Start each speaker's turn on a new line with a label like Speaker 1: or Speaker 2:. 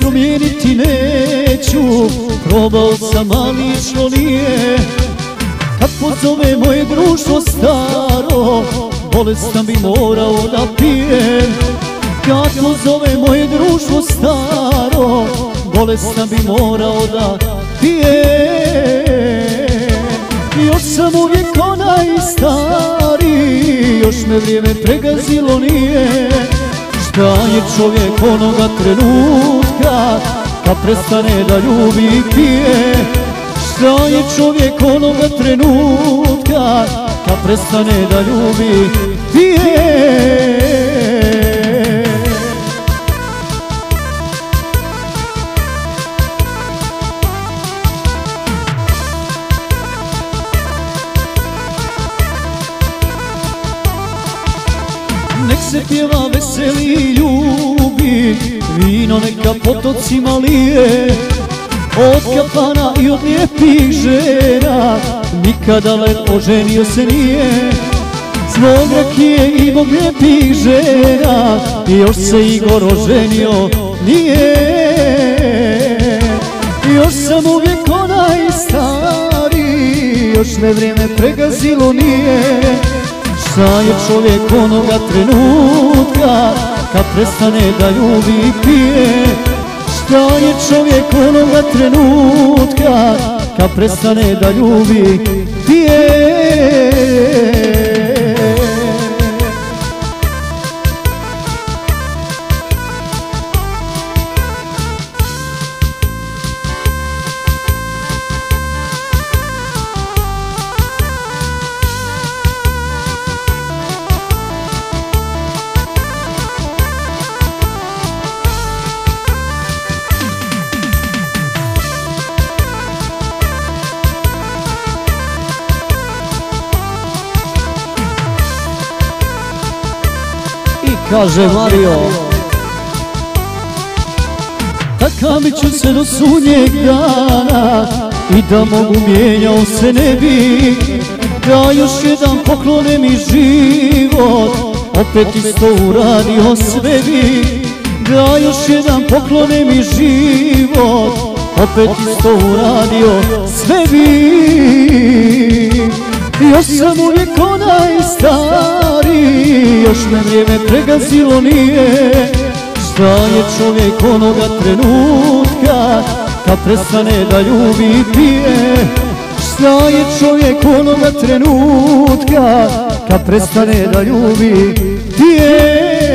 Speaker 1: promijeniti neću. Probao sam, ali što nije. Kad pozove moje društvo staro Bolestan bi morao da pijem Kad pozove moje društvo staro Bolestan bi morao da pijem Još sam uvijek onaj stari Još me vrijeme pregazilo nije. Šta je čovjek onoga trenutka Kad prestane da ljubi pije. Šta je čovjek onoga trenutka Kad prestane da ljubi pije. Nek se pjeva veseli ljubi Vino neka potocima lije Od kapana i od lijepih žena. Nikada lepo ženio se nije Zbog rakije i zbog lijepih žena. Još se Igor oženio nije. Još sam uvijek onaj stari Još me vrijeme pregazilo nije Šta je čovjek onoga trenutka Kad prestane da ljubi i pije. Šta je čovjek onoga trenutka Kad prestane da ljubi pije kaže Mario. Takav mi ću se do sunnjeg dana I da mogu mijenjao se ne bi. Da još jedan poklone mi život Opet isto uradio sve bi. Da još jedan poklone mi život Opet isto uradio sve bi. Još sam uvijek onaj stari Još me vrijeme pregazilo nije. Šta je čovjek onoga trenutka Kad prestane da ljubi i pije. Šta je čovjek onoga trenutka Kad prestane da ljubi pije